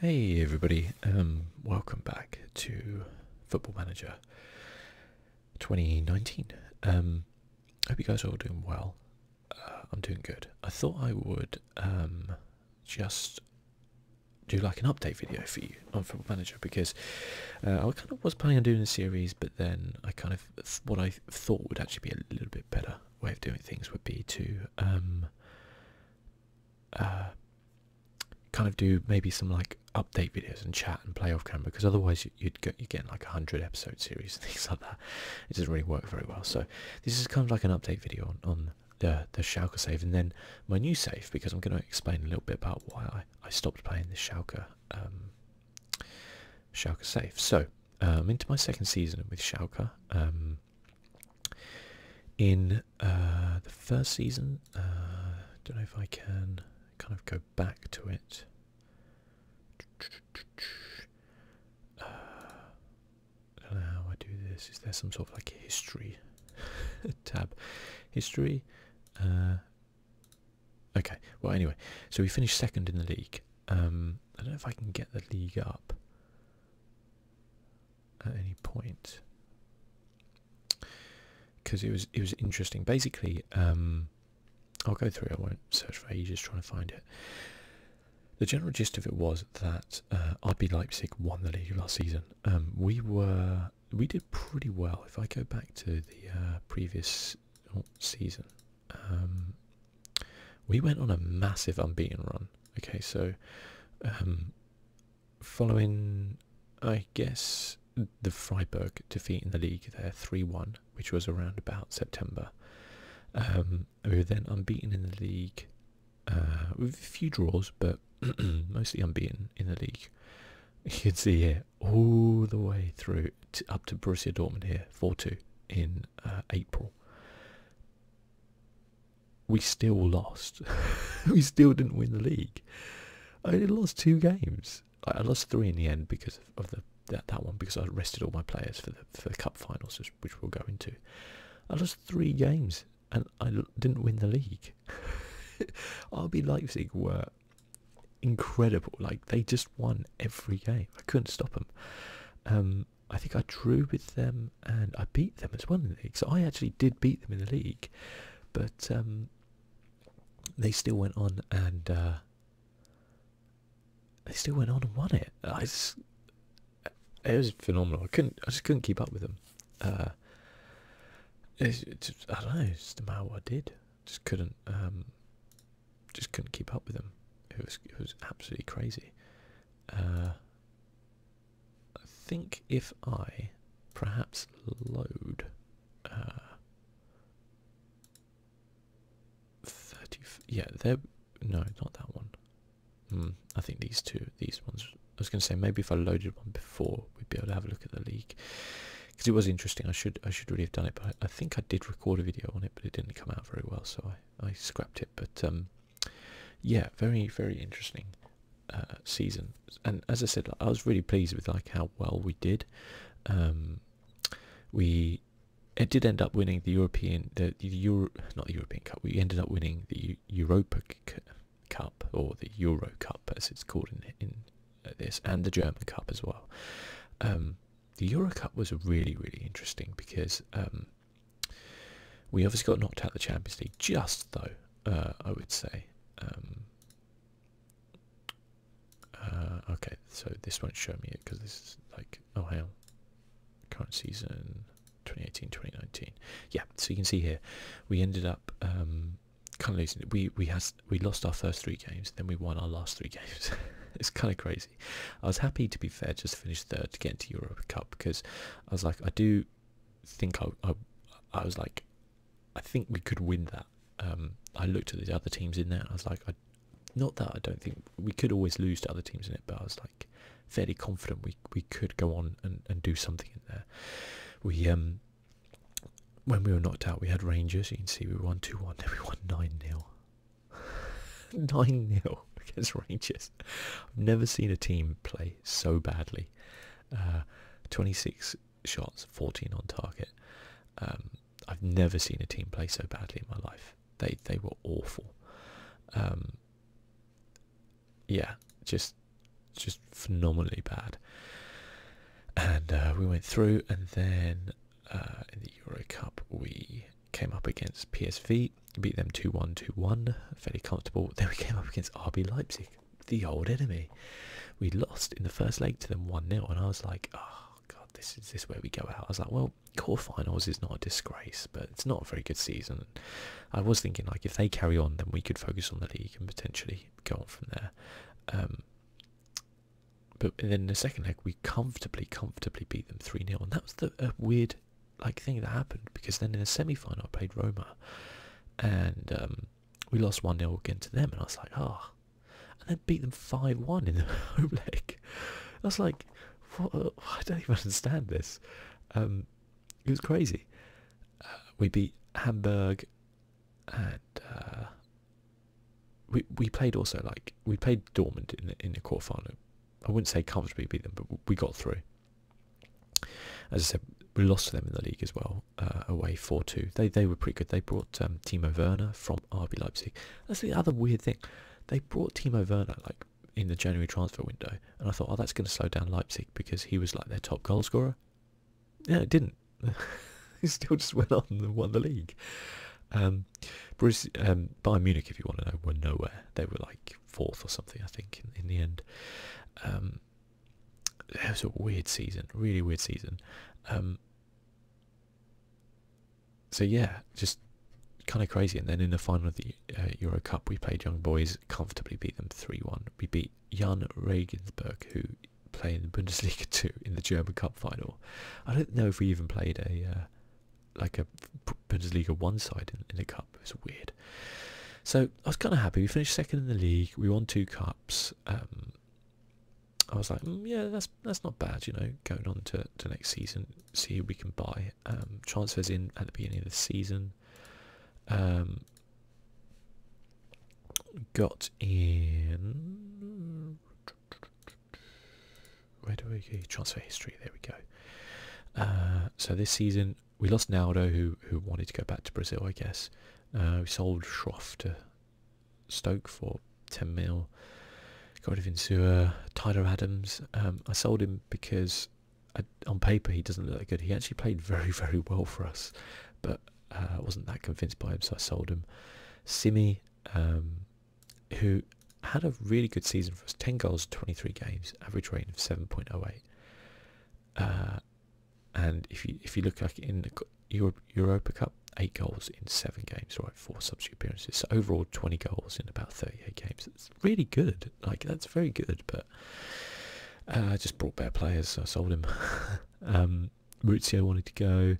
Hey everybody, um, welcome back to Football Manager 2019. Um, hope you guys are all doing well. Uh, I'm doing good. I thought I would um, just do like an update video for you on Football Manager because uh, I kind of was planning on doing a series, but then I kind of what I thought would actually be a little bit better way of doing things would be to um, uh, kind of do maybe some like update videos and chat and play off camera because otherwise you- you'd get you get like a hundred episode series and things like that. It doesn't really work very well. So this is kind of like an update video on, on the the Schalke save and then my new save because I'm going to explain a little bit about why I, I stopped playing the Schalke um, Schalke save. So um, into my second season with Schalke. Um, in uh, the first season, uh, don't know if I can kind of go back to it. Uh, I don't know how I do this. Is there some sort of like history tab? History. Uh, okay. Well, anyway, so we finished second in the league. Um, I don't know if I can get the league up at any point because it was it was interesting. Basically, um, I'll go through. I won't search for ages trying to find it. The general gist of it was that uh, RB Leipzig won the league last season. Um, we were we did pretty well. If I go back to the uh, previous season, um, we went on a massive unbeaten run. Okay, so um, following, I guess, the Freiburg defeat in the league there, 3-1, which was around about September. Um, we were then unbeaten in the league, uh, with a few draws, but mostly unbeaten in the league. You can see here, all the way through to, up to Borussia Dortmund here, 4-2 in uh, April. We still lost. we still didn't win the league. I only lost two games. I I lost three in the end because of, of the that, that one because I rested all my players for the for the cup finals, which- we'll go into. I lost three games and I didn't win the league. RB Leipzig were incredible. Like they just won every game. I couldn't stop them. Um, I think I drew with them and I beat them as well in the league. So I actually did beat them in the league, but um, they still went on and uh, they still went on and won it. I just, it was phenomenal. I couldn't, I just couldn't keep up with them. Uh, it's, it's I don't know. It's just no matter what I did, just couldn't, um, just couldn't keep up with them. It was, it was absolutely crazy. Uh, I think if I perhaps load uh, thirty, yeah, there. No, not that one. Hmm, I think these two, these ones. I was going to say maybe if I loaded one before, we'd be able to have a look at the league because it was interesting. I should I should really have done it, but I, I think I did record a video on it, but it didn't come out very well, so I, I scrapped it. But um, yeah, very very interesting uh, season. And as I said, I was really pleased with like how well we did. Um, we it did end up winning the European the, the Euro not the European Cup. We ended up winning the Europa C- Cup or the Euro Cup as it's called in in uh, this, and the German Cup as well. Um, the Euro Cup was really really interesting because um, we obviously got knocked out of the Champions League. Just though, uh, I would say. Um, uh, okay, so this won't show me it because this is like oh on, current season 2018-2019. Yeah, so you can see here we ended up um, kind of losing. We we has we lost our first three games, then we won our last three games. it's kind of crazy. I was happy to be fair, just finish third to get into Europa Cup because I was like, I do think I I, I was like, I think we could win that. Um, I looked at the other teams in there. and I was like, I, not that I don't think we could always lose to other teams in it, but I was like fairly confident we we could go on and, and do something in there. We um when we were knocked out, we had Rangers. You can see we won two one. Then we won nine 0 Nine 0 against Rangers. I've never seen a team play so badly. Uh, Twenty six shots, fourteen on target. Um, I've never seen a team play so badly in my life. They they were awful. Um, yeah, just just phenomenally bad. And uh, we went through, and then uh, in the Euro Cup we came up against PSV, beat them 2-1, 2-1, fairly comfortable. Then we came up against RB Leipzig, the old enemy. We lost in the first leg to them 1-0, and I was like, oh god, this is this where we go out. I was like, well, quarterfinals is not a disgrace, but it's not a very good season. I was thinking like if they carry on, then we could focus on the league and potentially go on from there. Um, but then the second leg, we comfortably, comfortably beat them 3 0. And that was the weird like thing that happened because then in the semi final, I played Roma and um, we lost 1 0 again to them. And I was like, oh. And then beat them 5 1 in the home leg. I was like, what? I don't even understand this. Um, it was crazy. Uh, we beat Hamburg and. Uh, we we played also like we played Dortmund in the in the quarterfinal I wouldn't say comfortably beat them, but we got through. As I said, we lost to them in the league as well, uh, away 4-2. They they were pretty good. They brought um, Timo Werner from RB Leipzig. That's the other weird thing. They brought Timo Werner like in the January transfer window, and I thought, oh, that's going to slow down Leipzig because he was like their top goal scorer. Yeah, it didn't. he still just went on and won the league. Um, Bruce, um, Bayern Munich, if you want to know, were nowhere. They were like fourth or something, I think, in, in the end. Um, it was a weird season, really weird season. Um, so yeah, just kind of crazy. And then in the final of the uh, Euro Cup, we played Young Boys, comfortably beat them 3-1. We beat Jahn Regensburg, who play in the Bundesliga 2 in the German Cup final. I don't know if we even played a uh, like a Bundesliga 1 side in, in the cup. It was weird. So I was kind of happy. We finished second in the league. We won two cups. Um, I was like, mm, yeah, that's that's not bad, you know, going on to, to next season, see who we can buy. Um, transfers in at the beginning of the season. Um, got in. Where do we go? Transfer history. There we go. Uh, so this season we lost Naldo, who who wanted to go back to Brazil, I guess. Uh, we sold Schroff to Stoke for ten mil got rid of Insua, Tyler Adams. Um, I sold him because I, on paper he doesn't look that good. He actually played very, very well for us, but uh, I wasn't that convinced by him, so I sold him. Simi, um, who had a really good season for us 10 goals, 23 games, average rating of 7.08. Uh, and if you if you look like in the Euro, Europa Cup, eight goals in seven games, right? Four substitute appearances. So overall, 20 goals in about 38 games. It's really good. Like, that's very good, but uh, I just brought better players, so I sold him. um, Maurizio wanted to go,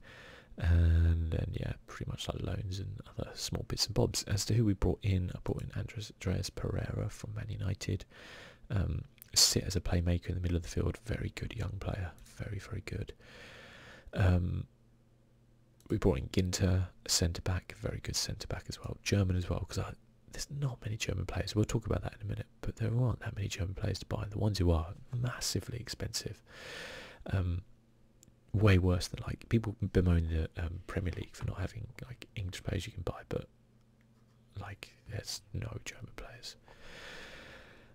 and then, yeah, pretty much like loans and other small bits and bobs. As to who we brought in, I brought in Andres, Andreas Pereira from Man United. Um, sit as a playmaker in the middle of the field. Very good young player. Very, very good. Um, we brought in Ginter, centre back, very good centre back as well, German as well, because there's not many German players. We'll talk about that in a minute, but there aren't that many German players to buy. The ones who are massively expensive, um, way worse than like people bemoan the um, Premier League for not having like English players you can buy, but like there's no German players.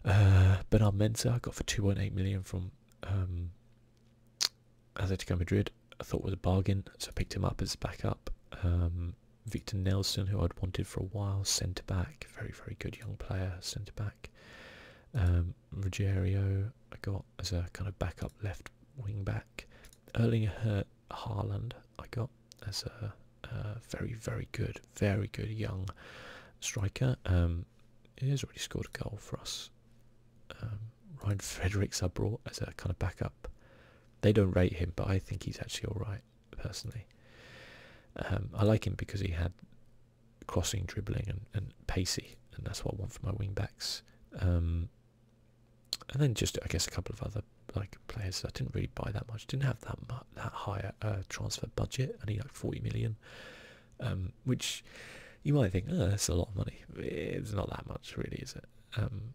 Uh, Bernard Mensah I got for 2.8 million from um, Atletico Madrid. I thought was a bargain, so I picked him up as backup. Um, Victor Nelsson, who I'd wanted for a while, centre back, very very good young player, centre back. Um, Rogerio, I got as a kind of backup left wing back. Erling Haaland, I got as a, a, very very good, very good young striker. Um, he has already scored a goal for us. Um, Ryan Fredericks I brought as a kind of backup they don't rate him, but I think he's actually all right personally. Um, I like him because he had crossing, dribbling, and, and pacey, and that's what I want for my wing backs. Um, and then just I guess a couple of other like players. I didn't really buy that much. Didn't have that much, that high uh, transfer budget. Need like forty million, um, which you might think, oh, that's a lot of money. It's not that much, really, is it? Um,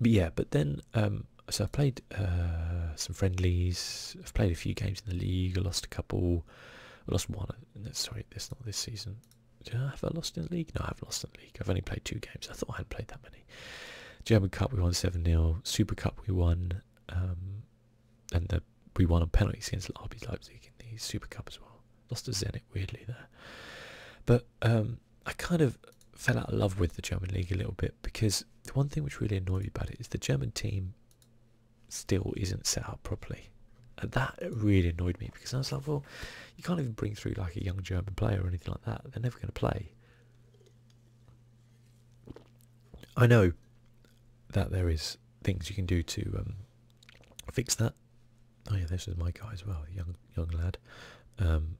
but yeah, but then um, so I played uh, some friendlies. I've played a few games in the league. I lost a couple. I lost one. Sorry, that's not this season. Did I have I lost in the league? No, I haven't lost in the league. I've only played two games. I thought I hadn't played that many. German Cup we won seven 0 Super Cup we won, um, and the, we won on penalties against RB Leipzig in the Super Cup as well. Lost to Zenit weirdly there, but um, I kind of fell out of love with the German league a little bit because the one thing which really annoyed me about it is the German team still isn't set up properly. And that really annoyed me because I was like, well, you can't even bring through like a young German player or anything like that. They're never going to play. I know that there is things you can do to um, fix that. Oh yeah, this is my guy as well, young young lad. Um,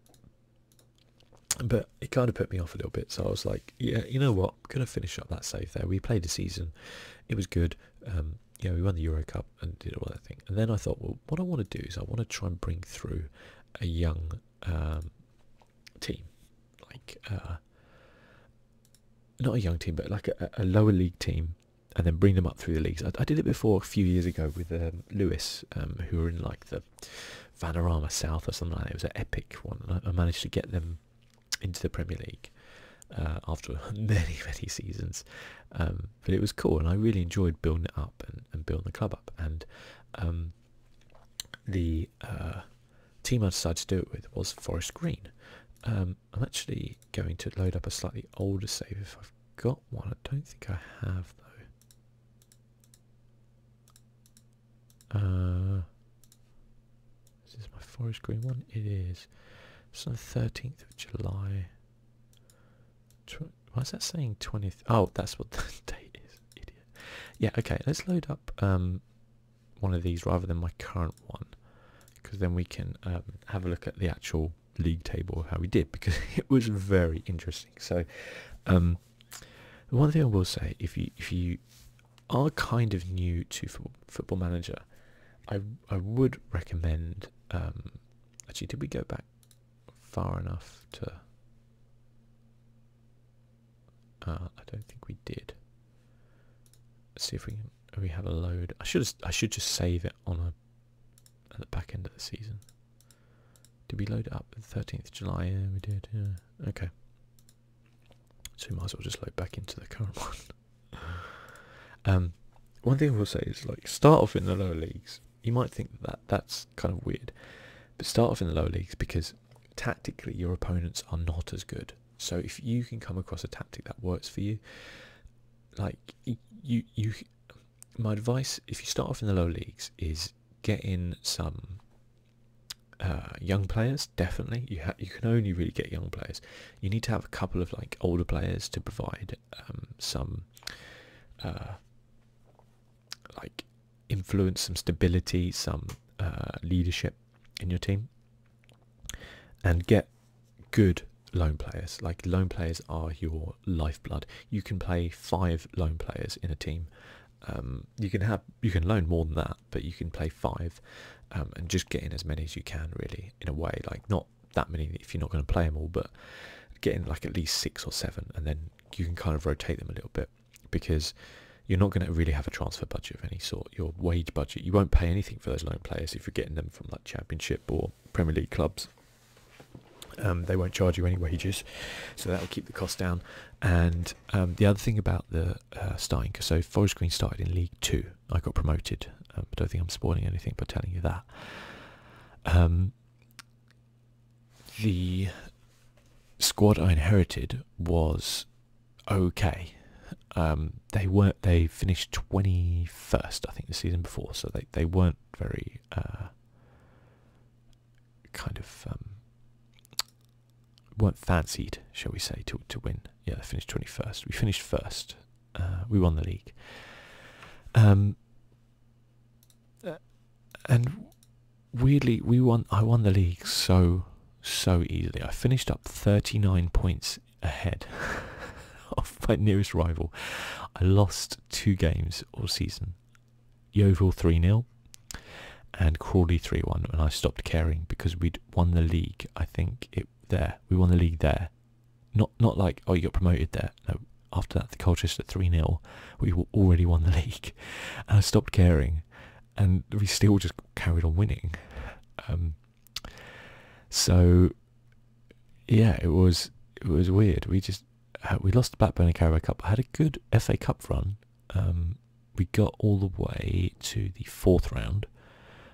but it kind of put me off a little bit. So I was like, yeah, you know what? I'm gonna finish up that save there. We played a season, it was good. Um, yeah, we won the Euro Cup and did all that thing. And then I thought, well, what I want to do is I want to try and bring through a young um, team, like uh, not a young team, but like a, a, lower league team, and then bring them up through the leagues. I, I did it before a few years ago with um, Lewes, um, who were in like the Vanarama South or something like that. It was an epic one. I, I managed to get them into the Premier League uh, after many, many seasons. Um, but it was cool, and I really enjoyed building it up and, and building the club up. And um, the uh, team I decided to do it with was Forest Green. Um, I'm actually going to load up a slightly older save if I've got one. I don't think I have though. Uh, is this my Forest Green one? It is. It's on the 13th of July. Why is that saying 20th? Oh, that's what the date is. Idiot. Yeah, okay, let's load up um, one of these rather than my current one. Because then we can um, have a look at the actual league table, of how we did, because it was very interesting. So, um, one thing I will say, if you if you are kind of new to football, football manager, I I would recommend. Um, actually, did we go back far enough to uh, I don't think we did. Let's see if we can. We had a load. I should. I should just save it on a at the back end of the season. Did we load it up the thirteenth of July? Yeah, we did. Yeah. Okay. So we might as well just load back into the current one. um, one thing I will say is like start off in the lower leagues. You might think that that's kind of weird, but start off in the lower leagues because tactically your opponents are not as good. So if you can come across a tactic that works for you, like you you my advice if you start off in the low leagues is get in some uh, young players definitely. You ha- you can only really get young players. You need to have a couple of like older players to provide um, some uh, like influence some stability some uh, leadership in your team and get good loan players. Like loan players are your lifeblood. You can play five loan players in a team. Um, you can have you can loan more than that, but you can play five um, and just get in as many as you can. Really, in a way, like not that many if you're not going to play them all, but get in like at least six or seven, and then you can kind of rotate them a little bit because you're not going to really have a transfer budget of any sort. Your wage budget, you won't pay anything for those loan players if you're getting them from like Championship or Premier League clubs um, they won't charge you any wages, so that will keep the cost down. And um, the other thing about the uh, starting, so Forest Green started in League Two. I got promoted. Um, I don't think I'm spoiling anything by telling you that. Um, the squad I inherited was okay. Um, they weren't. They finished twenty first, I think, the season before, so they they weren't very uh, kind of um, weren't fancied, shall we say, to to win. Yeah, they finished twenty first. We finished first. Uh, we won the league. Um, uh, and weirdly, we won. I won the league so so easily. I finished up thirty nine points ahead of my nearest rival. I lost two games all season. Yeovil three 0 and Crawley 3 1, and I stopped caring because we'd won the league. I think it there. We won the league there. Not not like oh you got promoted there. No, after that the Colchester three 0 we already won the league, and I stopped caring, and we still just carried on winning. Um, so yeah, it was it was weird. We just uh, we lost the Blackburn and Carabao Cup. I had a good FA Cup run. Um, we got all the way to the fourth round,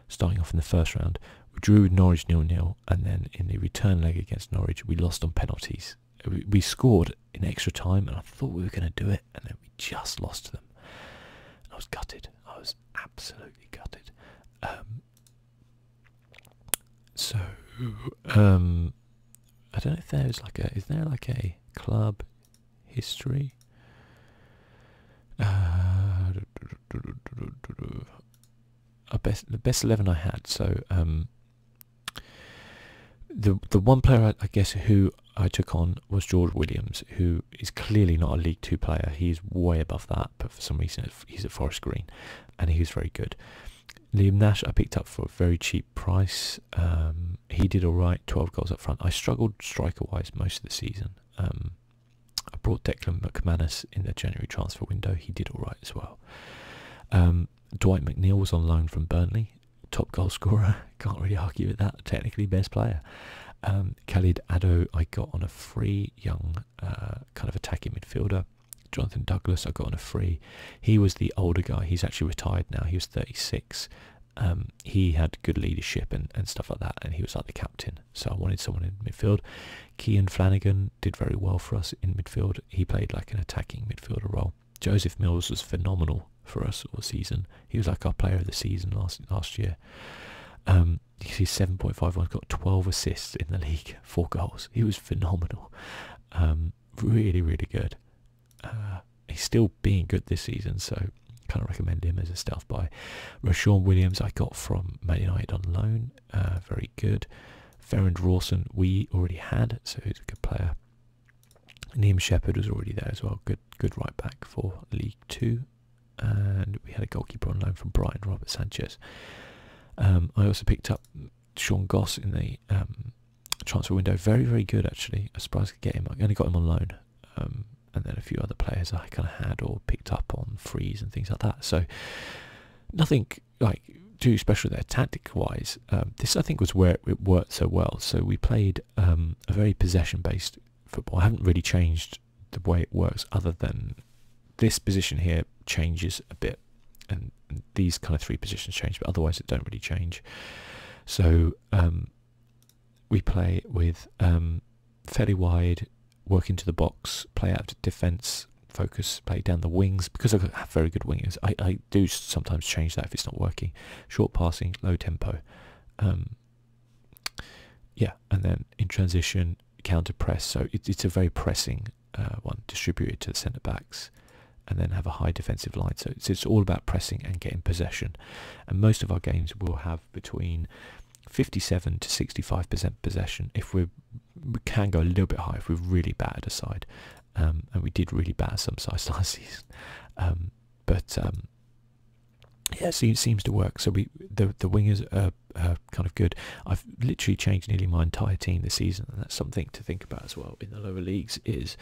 starting off in the first round. We drew with Norwich nil nil, and then in the return leg against Norwich, we lost on penalties. We, we scored in extra time, and I thought we were going to do it, and then we just lost to them. I was gutted. I was absolutely gutted. Um, so, um, I don't know if there's like a. Is there like a club history? Uh, a best the best eleven I had. So um, the the one player I, I, guess who I took on was George Williams, who is clearly not a League Two player. He's way above that, but for some reason he's at Forest Green, and he was very good. Liam Nash I picked up for a very cheap price. Um, he did all right, 12 goals up front. I struggled striker-wise most of the season. Um, brought Declan McManus in the January transfer window. He did all right as well. Um, Dwight McNeil was on loan from Burnley, top goal scorer. Can't really argue with that. Technically best player. Um, Khalid Addo I got on a free, young uh, kind of attacking midfielder. Jonathan Douglas I got on a free. He was the older guy. He's actually retired now. He was 36. Um, he had good leadership and, and stuff like that, and he was like the captain. So I wanted someone in midfield. Cian Flanagan did very well for us in midfield. He played like an attacking midfielder role. Joseph Mills was phenomenal for us all season. He was like our player of the season last last year. Um, he's 7.51, got 12 assists in the league, four goals. He was phenomenal. Um, really, really good. Uh, he's still being good this season, so kind of recommend him as a stealth buy. Ro-Shaun Williams I got from Man United on loan, uh, very good. Farrend Rawson we already had, so he's a good player. Liam Shephard was already there as well, good good right back for League Two. And we had a goalkeeper on loan from Brighton, Robert Sanchez. Um, I also picked up Sean Goss in the um, transfer window. Very, very good actually. I surprised to get him. I only got him on loan. Um, and then a few other players I kind of had or picked up on freeze and things like that. So nothing like too special there tactic wise. Um, this I think was where it worked so well. So we played um, a very possession based football. I haven't really changed the way it works other than this position here changes a bit and, and these kind of three positions change but otherwise it don't really change. So um, we play with um, fairly wide work into the box, play out defence, focus, play down the wings. Because I have very good wingers, I, I do sometimes change that if it's not working. Short passing, low tempo. Um, yeah, and then in transition, counter press. So it, it's a very pressing uh, one, distributed to the centre backs, and then have a high defensive line. So it's, it's all about pressing and getting possession. And most of our games will have between 57 to 65% possession. If we we can go a little bit higher if we're really at a side, um, and we did really batter some sides last season. Um, but um, yeah, it seems, seems to work. So we the the wingers are, are kind of good. I've literally changed nearly my entire team this season, and that's something to think about as well in the lower leagues. Is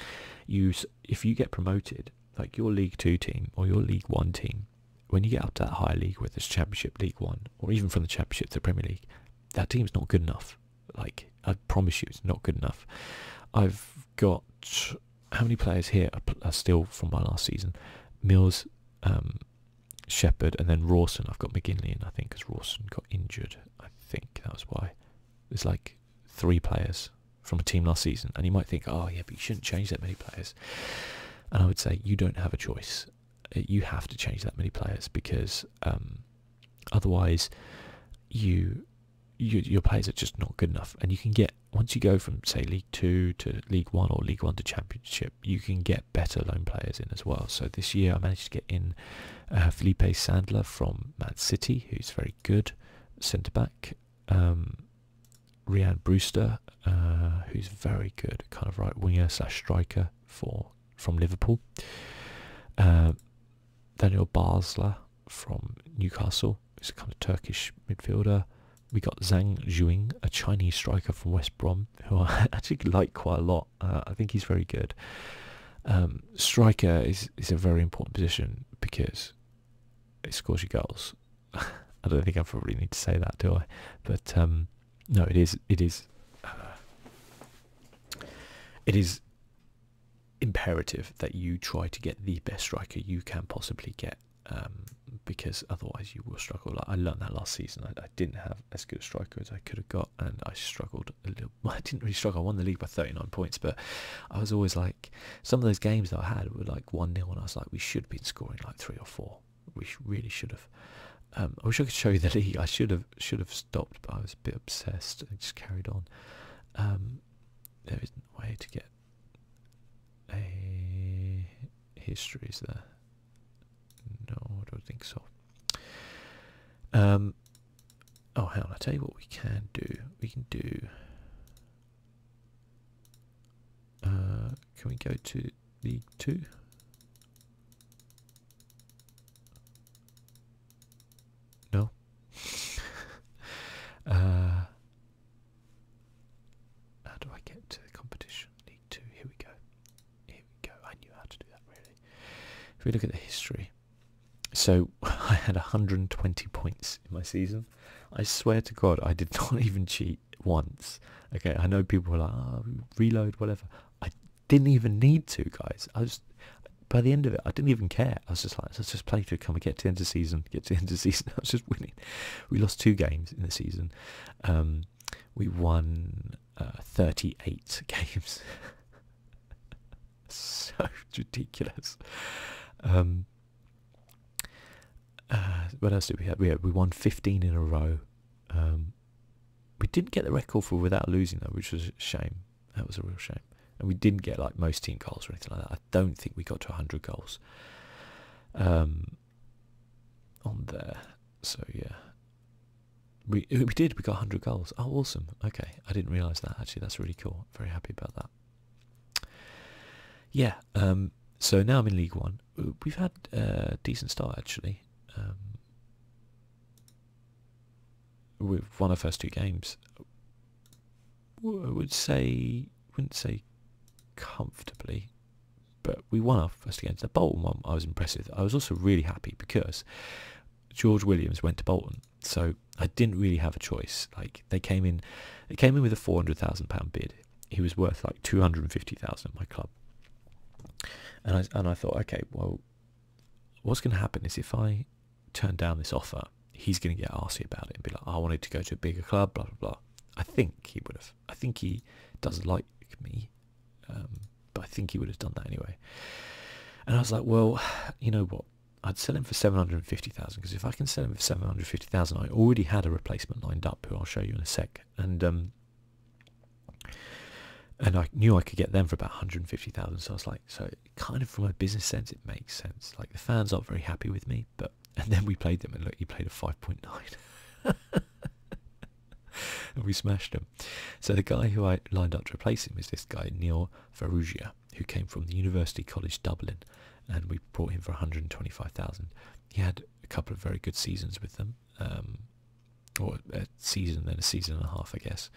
use if you get promoted, like your League Two team or your League One team, when you get up to that higher league, whether it's Championship, League One, or even from the Championship to the Premier League, that team's not good enough. Like I promise you, it's not good enough. I've got how many players here are, still from my last season? Mills, um, Shephard, and then Rawson. I've got McGinley in, I think, because Rawson got injured. I think that was why. There's like three players from a team last season, and you might think, oh yeah, but you shouldn't change that many players. And I would say you don't have a choice. Uh, you have to change that many players because um, otherwise you you, your players are just not good enough. And you can get once you go from say League Two to League One or League One to Championship, you can get better loan players in as well. So this year I managed to get in uh, Felipe Sandler from Man City, who's very good centre back. Um, Rhian Brewster, uh, who's very good, kind of right winger slash striker for from Liverpool. Uh, Daniel Basler from Newcastle, who's a kind of Turkish midfielder we got Zhang Yuning, a Chinese striker from West Brom, who I actually like quite a lot. Uh, I think he's very good. Um, striker is, is a very important position because it scores you goals. I don't think I probably need to say that, do I? But um, no, it is. It is. Uh, it is imperative that you try to get the best striker you can possibly get um, because otherwise you will struggle. Like I learned that last season. I, I, didn't have as good a striker as I could have got, and I struggled a little. Well, I didn't really struggle. I won the league by 39 points, but I was always like, some of those games that I had were like 1 0, and I was like, we should have been scoring like three or four. We really should have. Um, I wish I could show you the league. I should have should have stopped, but I was a bit obsessed and just carried on. Um, there isn't a way to get a history, is there? Don't think so. Um, oh, hell, I'll tell you what we can do. We can do... Uh, can we go to League 2? No? uh, how do I get to the competition? League 2, here we go. Here we go. I knew how to do that, really. If we look at the history, so I had 120 points in my season. I swear to God, I did not even cheat once. Okay, I know people were like, oh, reload, whatever. I didn't even need to, guys. I was by the end of it, I didn't even care. I was just like, let's just play through. Come and get to the end of season. Get to the end of season. I was just winning. We lost two games in the season. Um, we won uh, 38 games. so ridiculous. Um, uh, what else did we have? We, had, we won 15 in a row. Um, we didn't get the record for without losing though, which was a shame. That was a real shame. And we didn't get like most team goals or anything like that. I don't think we got to 100 goals um, on there. So yeah, we we did. We got 100 goals. Oh, awesome. Okay, I didn't realise that. Actually, that's really cool. Very happy about that. Yeah. Um, so now I'm in League One. We've had a decent start actually. Um, we've won our first two games. I would say, wouldn't say comfortably, but we won our first against the Bolton one. I was impressive. I was also really happy because George Williams went to Bolton, so I didn't really have a choice. Like they came in, they came in with a four hundred thousand pound bid. He was worth like two hundred and fifty thousand at my club, and I and I thought, okay, well, what's going to happen is if I turn down this offer, he's going to get arsy about it and be like, I wanted to go to a bigger club, blah, blah, blah. I think he would have. I think he does like me, um, but I think he would have done that anyway. And I was like, well, you know what? I'd sell him for 750,000 because if I can sell him for 750,000, I already had a replacement lined up who I'll show you in a sec. And um, and I knew I could get them for about 150,000. So I was like, so kind of from a business sense, it makes sense. Like the fans aren't very happy with me, but and then we played them, and look, he played a 5.9. and we smashed him. So the guy who I lined up to replace him is this guy, Neil Farrugia, who came from the University College Dublin, and we brought him for 125,000. He had a couple of very good seasons with them, um, or a season, then a season and a half, I guess.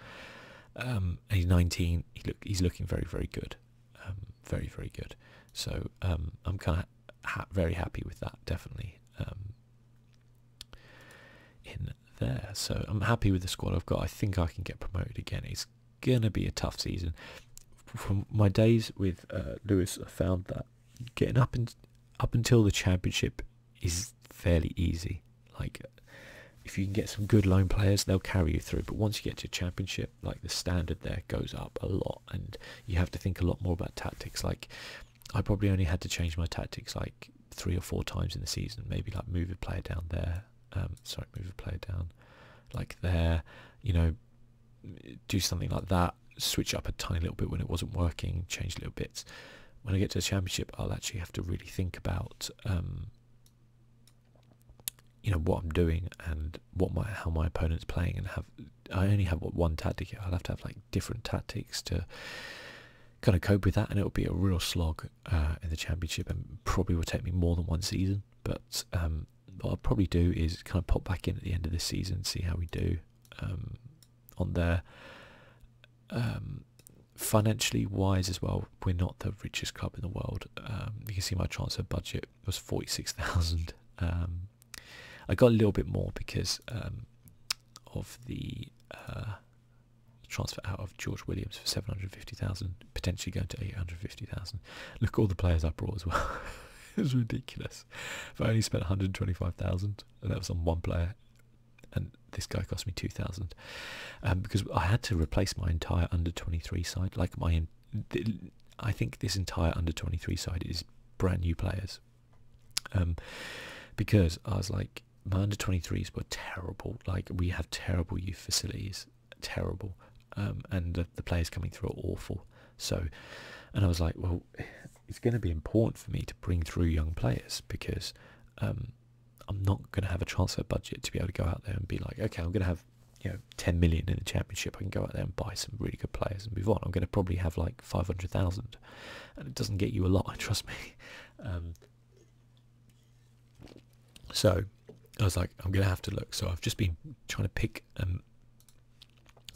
Um, and he's 19. He look, he's looking very, very good, um, very, very good. So um, I'm kind of ha very happy with that, definitely um, in there. So I'm happy with the squad I've got. I think I can get promoted again. It's gonna be a tough season. From my days with uh, Lewes, I found that getting up and up until the championship is fairly easy. Like if you can get some good loan players, they'll carry you through. But once you get to championship, like the standard there goes up a lot, and you have to think a lot more about tactics. Like I probably only had to change my tactics like three or four times in the season. Maybe like move a player down there. Um, sorry, move a player down like there. You know, do something like that. Switch up a tiny little bit when it wasn't working. Change little bits. When I get to the championship, I'll actually have to really think about, um, you know, what I'm doing and what my how my opponent's playing, and have I only have one tactic. I'll have to have like different tactics to kind of cope with that, and it'll be a real slog uh, in the championship, and probably will take me more than one season. But um, what I'll probably do is kind of pop back in at the end of this season, see how we do um, on there. Um, financially wise as well, we're not the richest club in the world. Um, you can see my transfer budget was forty six thousand. Um, I got a little bit more because um, of the uh, transfer out of George Williams for 750,000, potentially going to 850,000. Look all the players I brought as well. it was ridiculous. I only spent 125,000, and that was on one player, and this guy cost me 2,000, um, because I had to replace my entire under 23 side. Like my, I think this entire under 23 side is brand new players, um, because I was like, my under 23s were terrible. Like we have terrible youth facilities, terrible, um, and the, the players coming through are awful. So, and I was like, well, it's going to be important for me to bring through young players because um, I'm not going to have a transfer budget to be able to go out there and be like, okay, I'm going to have you know 10 million in the championship. I can go out there and buy some really good players and move on. I'm going to probably have like 500,000, and it doesn't get you a lot. Trust me. Um, so I was like, I'm going to have to look. So I've just been trying to pick um,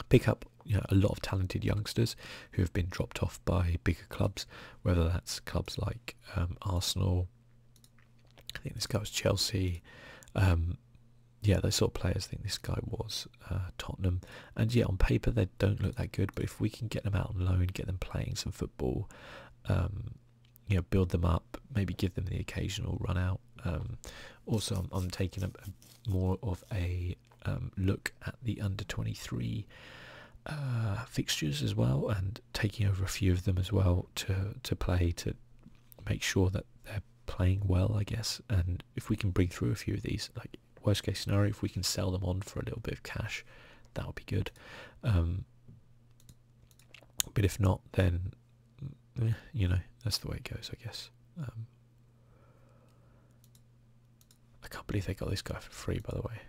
pick up you know, a lot of talented youngsters who have been dropped off by bigger clubs, whether that's clubs like um, Arsenal, I think this guy was Chelsea, um, yeah, those sort of players. I think this guy was uh, Tottenham, and yeah, on paper they don't look that good, but if we can get them out on loan, get them playing some football, um, you know, build them up, maybe give them the occasional run out. Um, also, I'm, I'm taking a, a, more of a um, look at the under 23 uh, fixtures as well, and taking over a few of them as well to to play to make sure that they're playing well, I guess. And if we can bring through a few of these, like worst case scenario, if we can sell them on for a little bit of cash, that would be good. Um, but if not, then eh, you know that's the way it goes, I guess. Um, I can't believe they got this guy for free, by the way.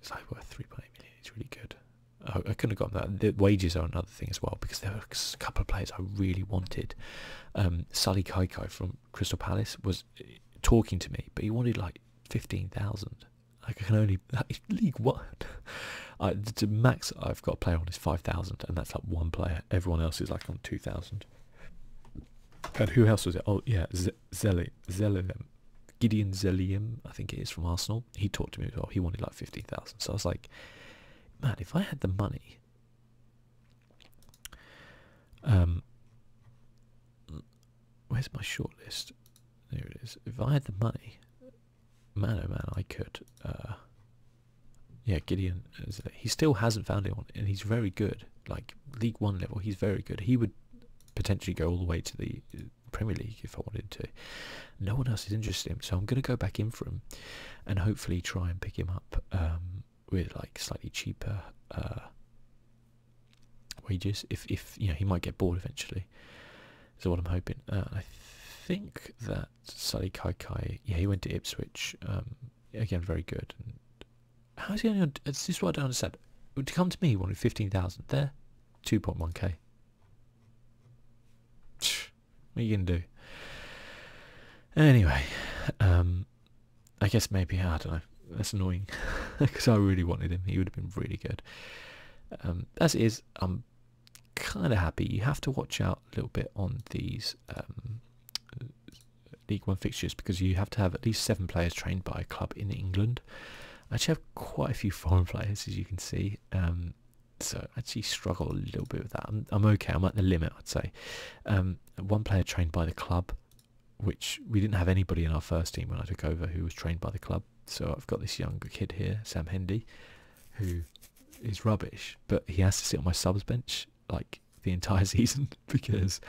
It's like worth 3.8 million. It's really good. I, couldn't have gotten that. The wages are another thing as well because there were a couple of players I really wanted. Um, Sullay Kaikai from Crystal Palace was eh, talking to me, but he wanted like 15,000. I can only League One. I, the max I've got a player on is five thousand, and that's like one player. Everyone else is like on two thousand. And who else was it? Oh yeah, Zeli Zelim, Gideon Zelim, I think it is from Arsenal. He talked to me as well. He wanted like fifteen thousand. So I was like, man, if I had the money, um, where's my shortlist? There it is. If I had the money, man, oh man, I could. Uh, yeah, Gideon, he still hasn't found anyone, and he's very good. Like League One level, he's very good. He would potentially go all the way to the uh, Premier League if I wanted to. No one else is interested in him, so I'm going to go back in for him, and hopefully try and pick him up um, with like slightly cheaper uh, wages. If if you know he might get bored eventually, is what I'm hoping. Uh, I think that Sullay Kaikai, yeah, he went to Ipswich. Um, again, very good. And how is he only on? This is what I don't understand. To come to me, wanted fifteen thousand. There, two point one k. What are you gonna do? Anyway, um, I guess maybe I don't know. That's annoying because I really wanted him. He would have been really good. Um, as it is, I'm kind of happy. You have to watch out a little bit on these um, League One fixtures because you have to have at least seven players trained by a club in England. I actually have quite a few foreign players, as you can see. Um, so I actually struggle a little bit with that. I'm, I'm okay. I'm at the limit, I'd say. Um, one player trained by the club, which we didn't have anybody in our first team when I took over who was trained by the club. So I've got this younger kid here, Sam Hendy, who is rubbish, but he has to sit on my subs bench like the entire season because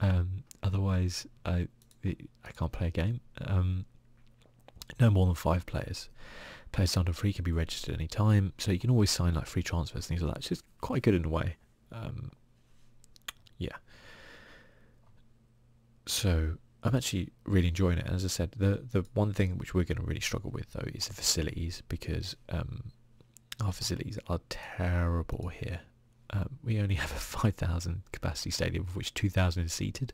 um, otherwise I I can't play a game. Um, no more than five players. Players signed on free can be registered any time, so you can always sign like free transfers, things like that. It's just quite good in a way. Um, yeah. So I'm actually really enjoying it. And as I said, the the one thing which we're going to really struggle with though is the facilities because um, our facilities are terrible here. Um, we only have a 5,000 capacity stadium, of which 2,000 is seated.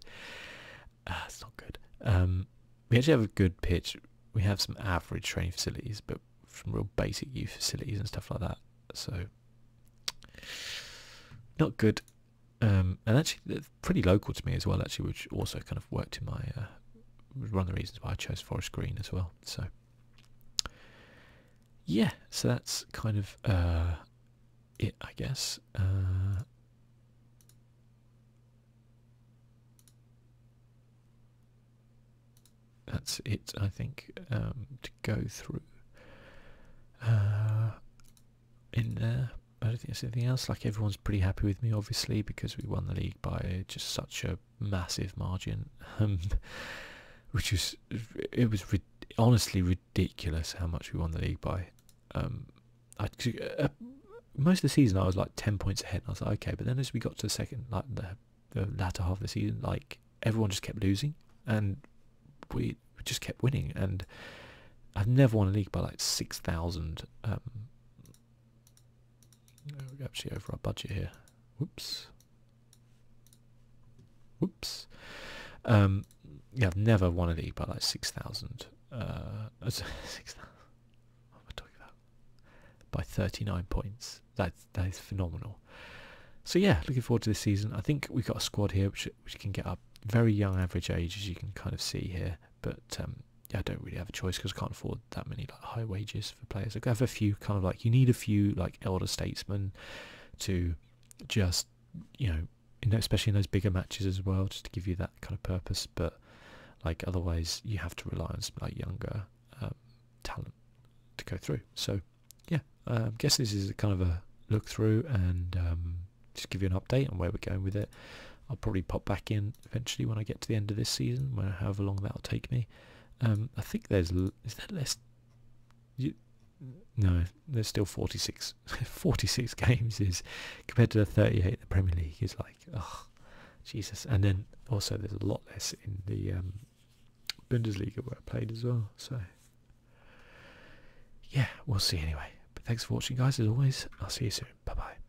Uh, not good. Um, we actually have a good pitch. We have some average training facilities, but some real basic youth facilities and stuff like that. So, not good. Um, and actually, pretty local to me as well, actually, which also kind of worked in my, uh, one of the reasons why I chose Forest Green as well. So, yeah, so that's kind of uh, it, I guess. Uh, that's it. I think um, to go through. Uh, in there, I don't think there's anything else. Like everyone's pretty happy with me, obviously, because we won the league by just such a massive margin, um, which was it was ri- honestly ridiculous how much we won the league by. Um, I, uh, most of the season I was like ten points ahead. And I was like, okay, but then as we got to the second, like the the latter half of the season, like everyone just kept losing, and we just kept winning. And I've never won a league by like six thousand. Um, we're actually over our budget here. Whoops. Whoops. Um, yeah, I've never won a league by like six thousand. Uh, six thousand. What am I talking about? By thirty-nine points. That's that is phenomenal. So yeah, looking forward to this season. I think we've got a squad here which which can get up very young average age, as you can kind of see here. But um, I don't really have a choice because I can't afford that many like high wages for players. I have a few kind of like you need a few like elder statesmen to just you know, especially in those bigger matches as well, just to give you that kind of purpose. But like otherwise, you have to rely on some like younger um, talent to go through. So yeah, I guess this is a kind of a look through and um, just give you an update on where we're going with it. I'll probably pop back in eventually when I get to the end of this season, however long that'll take me. Um, I think there's is there less. You, no, there's still 46, 46 games is compared to the 38 in the Premier League is like oh Jesus, and then also there's a lot less in the um, Bundesliga where I played as well. So yeah, we'll see anyway. But thanks for watching, guys. As always, I'll see you soon. Bye bye.